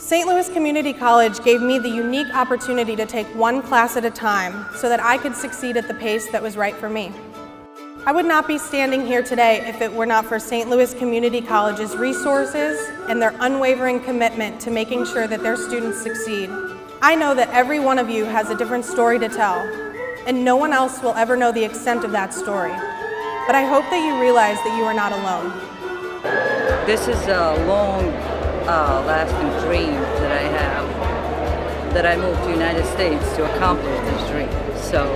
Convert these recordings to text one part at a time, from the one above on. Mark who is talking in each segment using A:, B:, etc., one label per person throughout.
A: St. Louis Community College gave me the unique opportunity to take one class at a time so that I could succeed at the pace that was right for me. I would not be standing here today if it were not for St. Louis Community College's resources and their unwavering commitment to making sure that their students succeed. I know that every one of you has a different story to tell, and no one else will ever know the extent of that story. But I hope that you realize that you are not alone.
B: This is a long lasting dream that I have, that I moved to the United States to accomplish this dream. So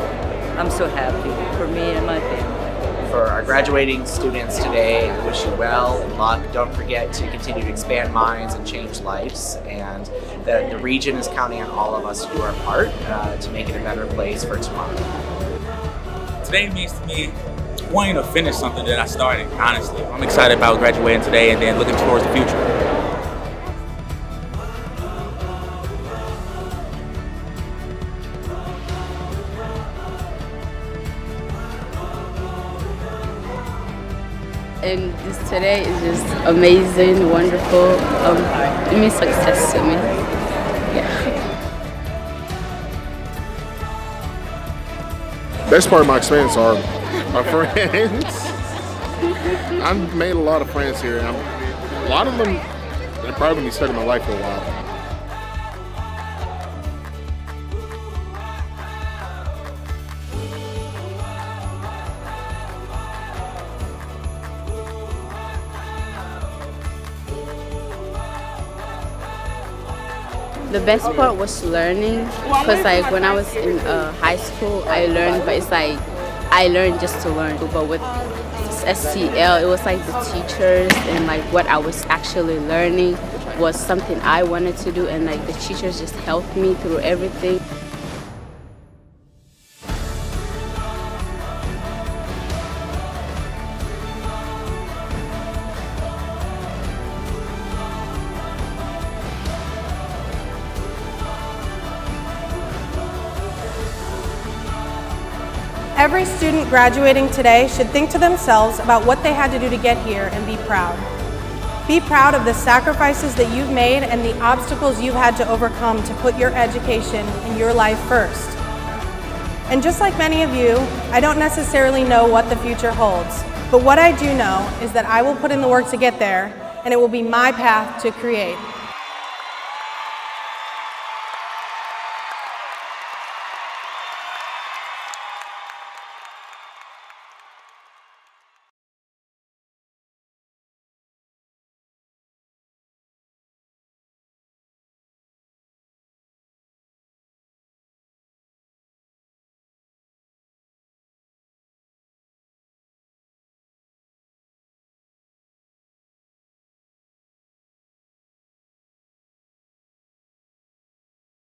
B: I'm so happy for me and my family
C: for our graduating students today. I wish you well and luck. Don't forget to continue to expand minds and change lives. And the, the region is counting on all of us to do our part uh, to make it a better place for tomorrow.
D: Today means to me wanting to finish something that I started, honestly. I'm excited about graduating today and then looking towards the future.
E: And this today is just amazing, wonderful. Um, it means success to me. Yeah.
F: Best part of my experience are my friends. I've made a lot of friends here. and a lot of them are probably been stuck in my life for a while.
E: The best part was learning because like when I was in uh, high school I learned but it's like I learned just to learn but with STL it was like the teachers and like what I was actually learning was something I wanted to do and like the teachers just helped me through everything.
A: Every student graduating today should think to themselves about what they had to do to get here and be proud. Be proud of the sacrifices that you've made and the obstacles you've had to overcome to put your education and your life first. And just like many of you, I don't necessarily know what the future holds, but what I do know is that I will put in the work to get there, and it will be my path to create.